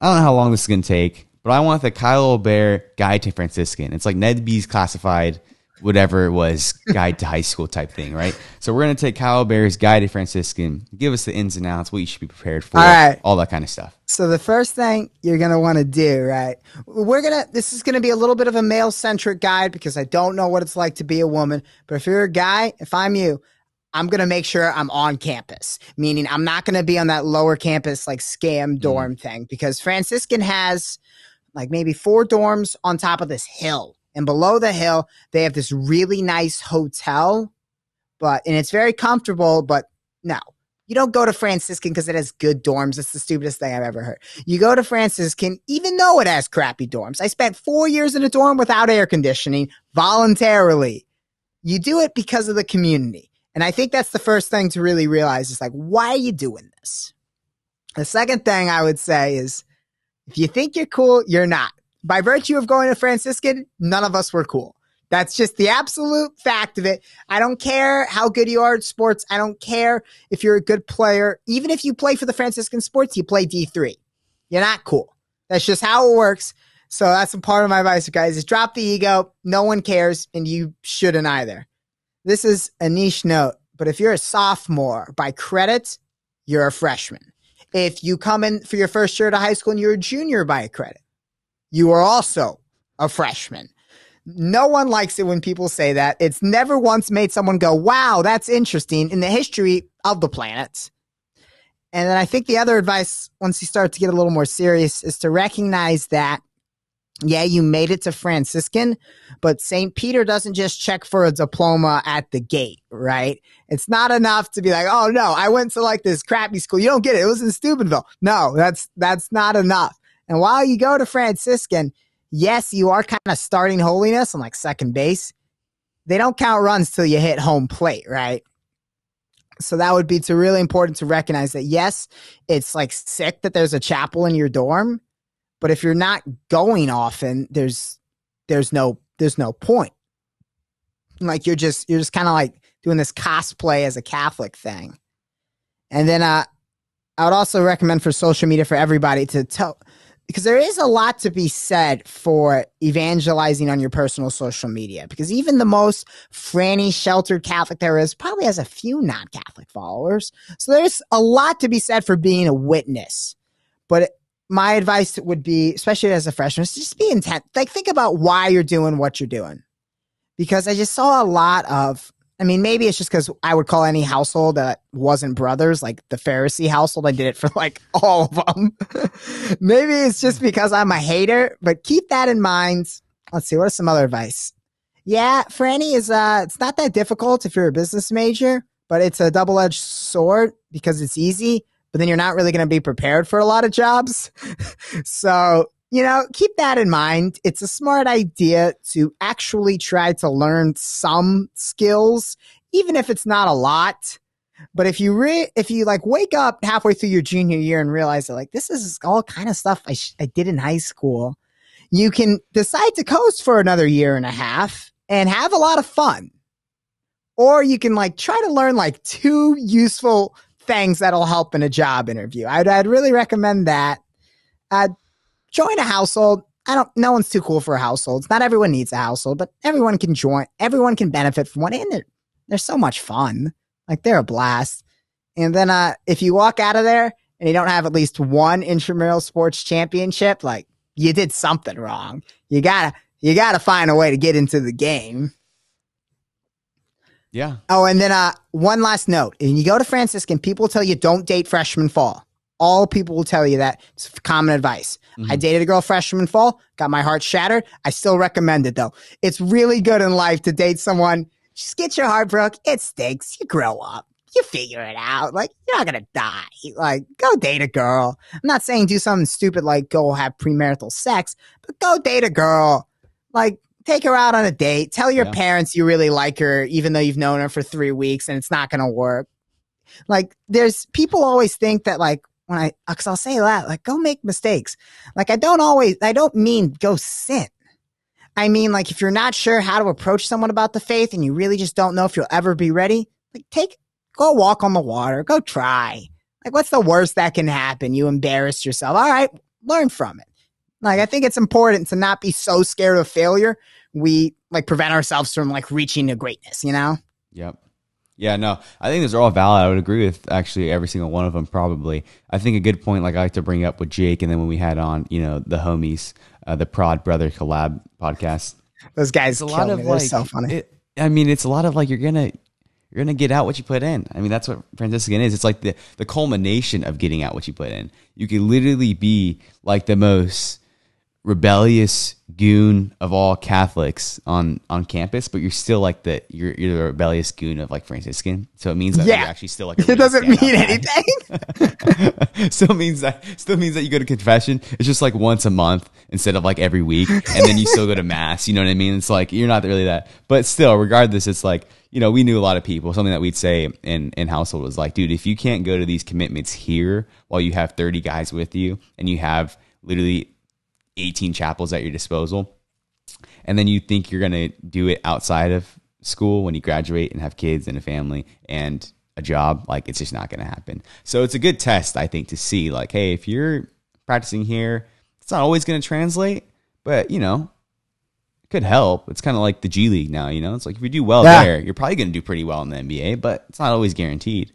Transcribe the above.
I don't know how long this is going to take, but I want the Kyle Aubert Guide to Franciscan. It's like Ned's Declassified whatever it was, guide to high school type thing, right? So we're going to take Kyle Bear's guide to Franciscan, give us the ins and outs, what you should be prepared for, all, right. all that kind of stuff. So the first thing you're going to want to do, right? We're going to, this is going to be a little bit of a male centric guide because I don't know what it's like to be a woman. But if you're a guy, if I'm you, I'm going to make sure I'm on campus, meaning I'm not going to be on that lower campus, like scam dorm mm. thing because Franciscan has like maybe four dorms on top of this hill and below the hill, they have this really nice hotel, but and it's very comfortable. But no, you don't go to Franciscan because it has good dorms. It's the stupidest thing I've ever heard. You go to Franciscan even though it has crappy dorms. I spent four years in a dorm without air conditioning voluntarily. You do it because of the community. And I think that's the first thing to really realize is like, why are you doing this? The second thing I would say is if you think you're cool, you're not by virtue of going to Franciscan, none of us were cool. That's just the absolute fact of it. I don't care how good you are at sports. I don't care if you're a good player. Even if you play for the Franciscan sports, you play D3. You're not cool. That's just how it works. So that's a part of my advice, guys, is drop the ego. No one cares, and you shouldn't either. This is a niche note, but if you're a sophomore by credit, you're a freshman. If you come in for your first year of high school and you're a junior by credit, you are also a freshman. No one likes it when people say that. It's never once made someone go, wow, that's interesting in the history of the planet. And then I think the other advice, once you start to get a little more serious, is to recognize that, yeah, you made it to Franciscan, but St. Peter doesn't just check for a diploma at the gate, right? It's not enough to be like, oh no, I went to like this crappy school. You don't get it. It was in Steubenville. No, that's, that's not enough. And while you go to Franciscan, yes, you are kind of starting holiness on like second base. They don't count runs till you hit home plate, right? So that would be to really important to recognize that yes, it's like sick that there's a chapel in your dorm, but if you're not going often, there's there's no there's no point. Like you're just you're just kind of like doing this cosplay as a Catholic thing. And then uh I would also recommend for social media for everybody to tell because there is a lot to be said for evangelizing on your personal social media because even the most franny sheltered catholic there is probably has a few non-catholic followers so there's a lot to be said for being a witness but my advice would be especially as a freshman is just be intent like think about why you're doing what you're doing because i just saw a lot of I mean, maybe it's just because I would call any household that wasn't brothers, like the Pharisee household. I did it for like all of them. maybe it's just because I'm a hater, but keep that in mind. Let's see. what are some other advice? Yeah, Franny is, uh, it's not that difficult if you're a business major, but it's a double edged sword because it's easy, but then you're not really going to be prepared for a lot of jobs. so you know, keep that in mind. It's a smart idea to actually try to learn some skills, even if it's not a lot. But if you re- if you like wake up halfway through your junior year and realize that like this is all kind of stuff I, sh- I did in high school, you can decide to coast for another year and a half and have a lot of fun. Or you can like try to learn like two useful things that'll help in a job interview. I'd, I'd really recommend that. Uh, join a household. I don't, no one's too cool for households. Not everyone needs a household, but everyone can join, everyone can benefit from one. And they're, they're so much fun. Like they're a blast. And then, uh, if you walk out of there and you don't have at least one intramural sports championship, like you did something wrong. You gotta, you gotta find a way to get into the game. Yeah. Oh, and then, uh, one last note. And you go to Franciscan, people tell you don't date freshman fall. All people will tell you that. It's common advice. Mm-hmm. I dated a girl freshman fall, got my heart shattered. I still recommend it though. It's really good in life to date someone. Just get your heart broke. It stinks. You grow up. You figure it out. Like, you're not gonna die. Like, go date a girl. I'm not saying do something stupid like go have premarital sex, but go date a girl. Like, take her out on a date. Tell your yeah. parents you really like her, even though you've known her for three weeks and it's not gonna work. Like, there's people always think that like when I, cause I'll say that, like, go make mistakes. Like, I don't always, I don't mean go sin. I mean, like, if you're not sure how to approach someone about the faith and you really just don't know if you'll ever be ready, like, take, go walk on the water, go try. Like, what's the worst that can happen? You embarrass yourself. All right, learn from it. Like I think it's important to not be so scared of failure. We like prevent ourselves from like reaching to greatness, you know? Yep. Yeah, no, I think those are all valid. I would agree with actually every single one of them. Probably, I think a good point, like I like to bring up with Jake, and then when we had on, you know, the homies, uh, the Prod Brother collab podcast. Those guys, a lot of me. like, so funny. It, I mean, it's a lot of like you're gonna you're gonna get out what you put in. I mean, that's what Franciscan is. It's like the the culmination of getting out what you put in. You can literally be like the most rebellious goon of all Catholics on on campus, but you're still like the you're you're the rebellious goon of like Franciscan. So it means that yeah. you're actually still like it doesn't mean anything. still means that still means that you go to confession. It's just like once a month instead of like every week, and then you still go to mass. You know what I mean? It's like you're not really that, but still, regardless, it's like you know we knew a lot of people. Something that we'd say in in household was like, dude, if you can't go to these commitments here while you have 30 guys with you and you have literally 18 chapels at your disposal and then you think you're going to do it outside of school when you graduate and have kids and a family and a job like it's just not going to happen. So it's a good test i think to see like hey if you're practicing here it's not always going to translate but you know it could help. It's kind of like the g league now you know? It's like if you do well yeah. there you're probably going to do pretty well in the nba but it's not always guaranteed